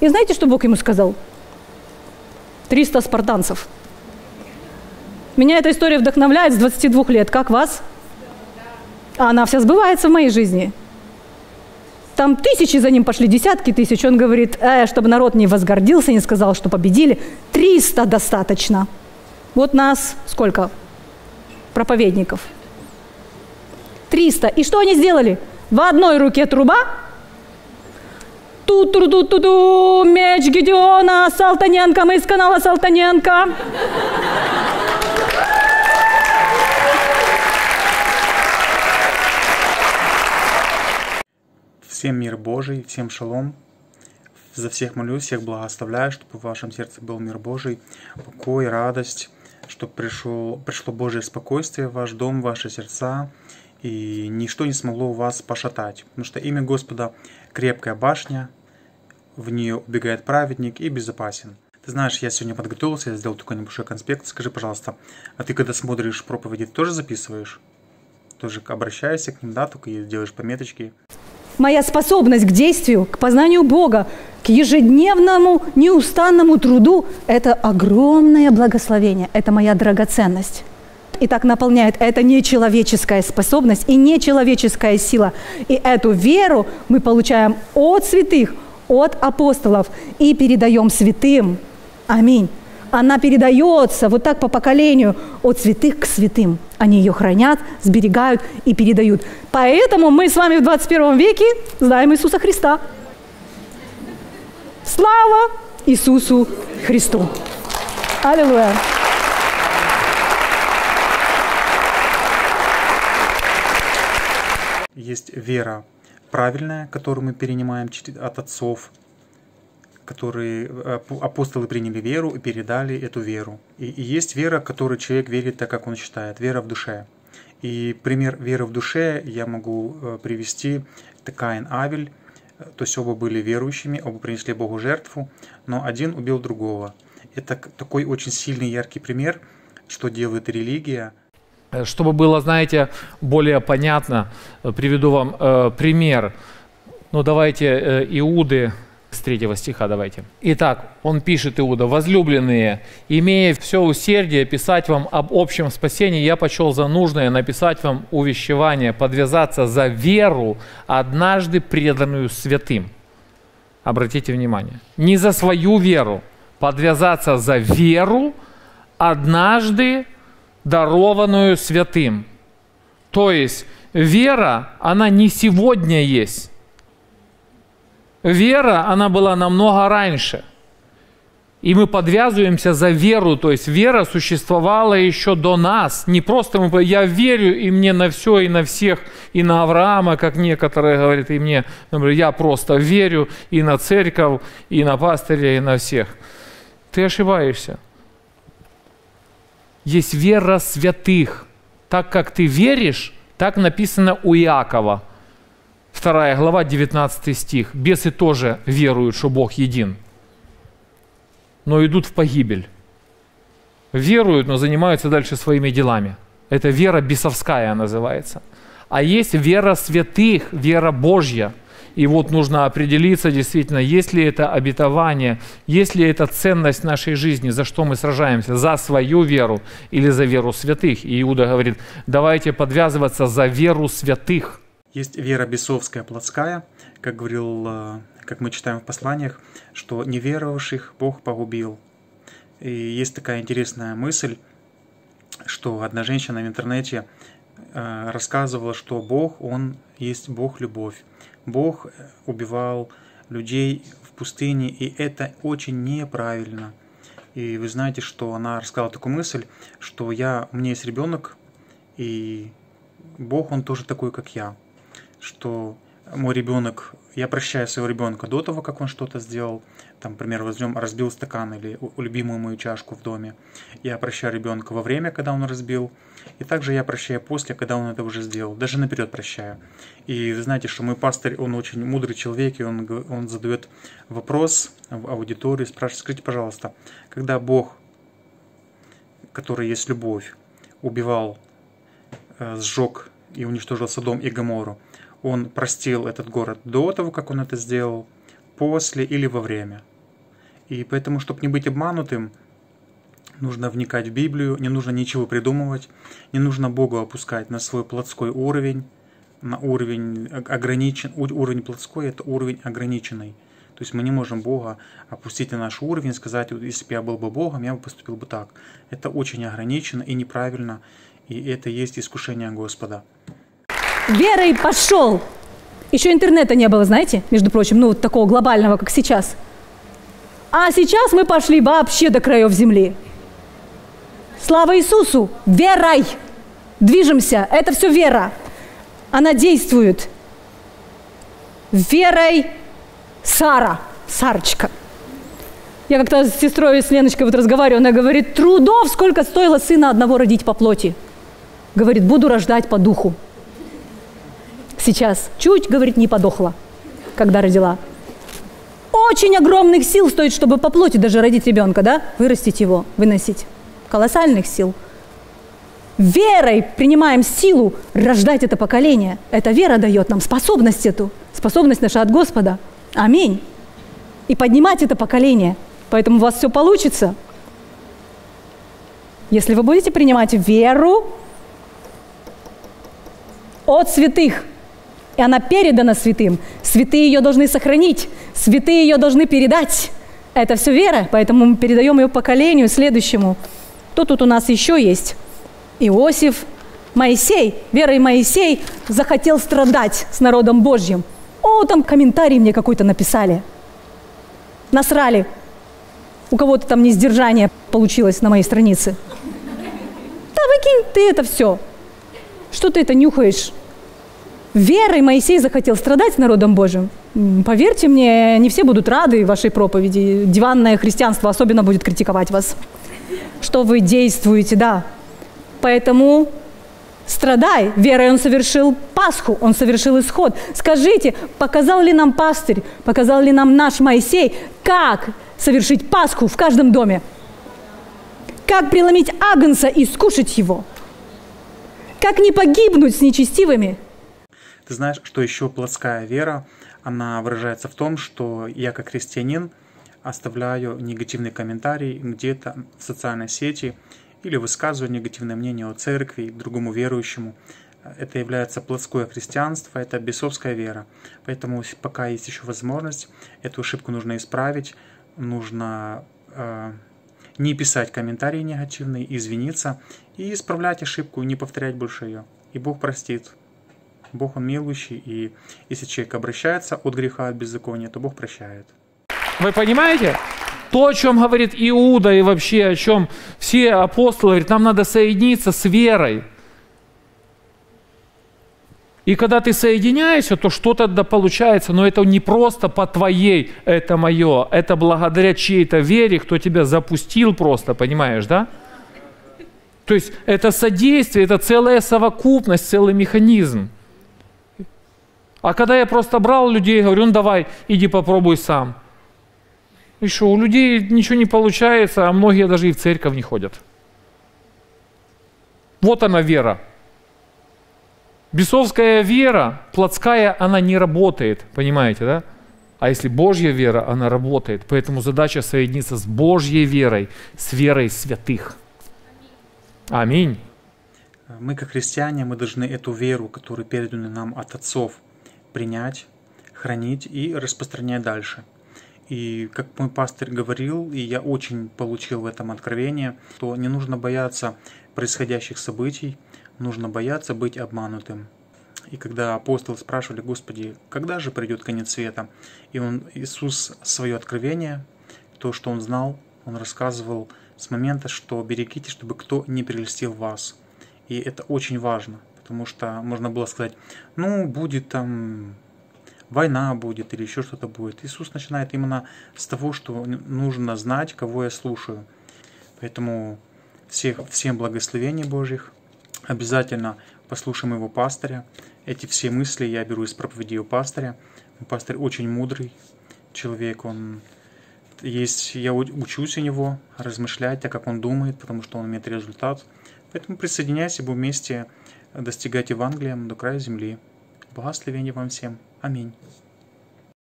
И знаете, что Бог ему сказал? 300 спартанцев. Меня эта история вдохновляет с 22 лет. Как вас? А она вся сбывается в моей жизни. Там тысячи за ним пошли, десятки тысяч. Он говорит, э, чтобы народ не возгордился, не сказал, что победили. 300 достаточно. Вот нас сколько? Проповедников. 300. И что они сделали? В одной руке труба, ту ту ту ту ту меч Гедеона, Салтаненко, мы из канала Салтаненко. Всем мир Божий, всем шалом. За всех молюсь, всех благословляю, чтобы в вашем сердце был мир Божий, покой, радость, чтобы пришло, пришло Божье спокойствие в ваш дом, в ваши сердца, и ничто не смогло вас пошатать. Потому что имя Господа – крепкая башня, в нее убегает праведник и безопасен. Ты знаешь, я сегодня подготовился, я сделал такой небольшой конспект. Скажи, пожалуйста, а ты когда смотришь проповеди, тоже записываешь? Тоже обращаешься к ним, да, только делаешь пометочки? Моя способность к действию, к познанию Бога, к ежедневному неустанному труду – это огромное благословение, это моя драгоценность. И так наполняет это нечеловеческая способность и нечеловеческая сила. И эту веру мы получаем от святых, от апостолов и передаем святым. Аминь. Она передается вот так по поколению от святых к святым. Они ее хранят, сберегают и передают. Поэтому мы с вами в 21 веке знаем Иисуса Христа. Слава Иисусу Христу! Аллилуйя! Есть вера правильная, которую мы перенимаем от отцов, которые э, апостолы приняли веру и передали эту веру. И, и есть вера, которой человек верит так, как он считает, вера в душе. И пример веры в душе я могу э, привести. Это Каин Авель, то есть оба были верующими, оба принесли Богу жертву, но один убил другого. Это такой очень сильный, яркий пример, что делает религия. Э, чтобы было, знаете, более понятно, приведу вам э, пример. Ну, давайте э, Иуды с третьего стиха давайте. Итак, он пишет Иуда, «Возлюбленные, имея все усердие писать вам об общем спасении, я почел за нужное написать вам увещевание, подвязаться за веру, однажды преданную святым». Обратите внимание, не за свою веру, подвязаться за веру, однажды дарованную святым. То есть вера, она не сегодня есть, Вера, она была намного раньше. И мы подвязываемся за веру, то есть вера существовала еще до нас. Не просто мы, я верю и мне на все, и на всех, и на Авраама, как некоторые говорят, и мне, например, я просто верю и на церковь, и на пастыря, и на всех. Ты ошибаешься. Есть вера святых. Так как ты веришь, так написано у Иакова – 2 глава, 19 стих. Бесы тоже веруют, что Бог един, но идут в погибель. Веруют, но занимаются дальше своими делами. Это вера бесовская называется. А есть вера святых, вера Божья. И вот нужно определиться действительно, есть ли это обетование, есть ли это ценность нашей жизни, за что мы сражаемся, за свою веру или за веру святых. И Иуда говорит, давайте подвязываться за веру святых – есть вера бесовская, плотская, как говорил, э, как мы читаем в посланиях, что неверовавших Бог погубил. И есть такая интересная мысль, что одна женщина в интернете рассказывала, что Бог, Он есть Бог любовь. Бог убивал людей в пустыне, и это очень неправильно. И вы знаете, что она рассказала такую мысль, что я, у меня есть ребенок, и Бог, Он тоже такой, как я что мой ребенок, я прощаю своего ребенка до того, как он что-то сделал, там, например, возьмем, разбил стакан или любимую мою чашку в доме. Я прощаю ребенка во время, когда он разбил, и также я прощаю после, когда он это уже сделал, даже наперед прощаю. И вы знаете, что мой пастырь, он очень мудрый человек, и он, он задает вопрос в аудитории, спрашивает, скажите, пожалуйста, когда Бог, который есть любовь, убивал, э, сжег и уничтожил Содом и Гомору, он простил этот город до того, как он это сделал, после или во время. И поэтому, чтобы не быть обманутым, нужно вникать в Библию, не нужно ничего придумывать, не нужно Богу опускать на свой плотской уровень, на уровень ограничен, уровень плотской – это уровень ограниченный. То есть мы не можем Бога опустить на наш уровень и сказать, если бы я был бы Богом, я бы поступил бы так. Это очень ограничено и неправильно, и это есть искушение Господа. Верой пошел. Еще интернета не было, знаете, между прочим, ну вот такого глобального, как сейчас. А сейчас мы пошли вообще до краев земли. Слава Иисусу! Верой! Движемся. Это все вера. Она действует. Верой Сара, Сарочка. Я как-то с сестрой, с Леночкой вот разговариваю, она говорит, трудов сколько стоило сына одного родить по плоти. Говорит, буду рождать по духу. Сейчас чуть, говорит, не подохла, когда родила. Очень огромных сил стоит, чтобы по плоти даже родить ребенка, да? Вырастить его, выносить. Колоссальных сил. Верой принимаем силу рождать это поколение. Эта вера дает нам способность эту, способность наша от Господа. Аминь. И поднимать это поколение. Поэтому у вас все получится. Если вы будете принимать веру от святых, и она передана святым, святые ее должны сохранить, святые ее должны передать. Это все вера, поэтому мы передаем ее поколению следующему. Кто тут у нас еще есть? Иосиф, Моисей. Верой Моисей захотел страдать с народом Божьим. О, там комментарий мне какой-то написали. Насрали. У кого-то там несдержание получилось на моей странице. Да выкинь ты это все. Что ты это нюхаешь? Верой Моисей захотел страдать народом Божьим. Поверьте мне, не все будут рады вашей проповеди. Диванное христианство особенно будет критиковать вас. Что вы действуете, да. Поэтому страдай. Верой он совершил Пасху, он совершил исход. Скажите, показал ли нам пастырь, показал ли нам наш Моисей, как совершить Пасху в каждом доме? Как преломить агнца и скушать его? Как не погибнуть с нечестивыми? Ты знаешь, что еще плотская вера, она выражается в том, что я как христианин оставляю негативный комментарий где-то в социальной сети или высказываю негативное мнение о церкви другому верующему. Это является плотское христианство, это бесовская вера. Поэтому пока есть еще возможность, эту ошибку нужно исправить, нужно э, не писать комментарии негативные, извиниться и исправлять ошибку, не повторять больше ее. И Бог простит. Бог, Он милующий, и если человек обращается от греха, от беззакония, то Бог прощает. Вы понимаете? То, о чем говорит Иуда и вообще о чем все апостолы говорят, нам надо соединиться с верой. И когда ты соединяешься, то что-то да получается, но это не просто по твоей, это мое, это благодаря чьей-то вере, кто тебя запустил просто, понимаешь, да? То есть это содействие, это целая совокупность, целый механизм. А когда я просто брал людей, говорю, ну давай, иди попробуй сам. И что, у людей ничего не получается, а многие даже и в церковь не ходят. Вот она вера. Бесовская вера, плотская, она не работает, понимаете, да? А если Божья вера, она работает. Поэтому задача соединиться с Божьей верой, с верой святых. Аминь. Мы, как христиане, мы должны эту веру, которую переданы нам от отцов, принять, хранить и распространять дальше. И как мой пастырь говорил, и я очень получил в этом откровение, то не нужно бояться происходящих событий, нужно бояться быть обманутым. И когда апостолы спрашивали, Господи, когда же придет конец света? И он, Иисус свое откровение, то, что он знал, он рассказывал с момента, что берегите, чтобы кто не прелестил вас. И это очень важно, потому что можно было сказать, ну, будет там война будет или еще что-то будет. Иисус начинает именно с того, что нужно знать, кого я слушаю. Поэтому всех, всем благословений Божьих. Обязательно послушаем его пастыря. Эти все мысли я беру из проповеди у пастыря. Пастырь очень мудрый человек, он есть, я учусь у него размышлять, так как он думает, потому что он имеет результат. Поэтому присоединяйся, будем вместе достигать Евангелия до края земли. Благословения вам всем. Аминь.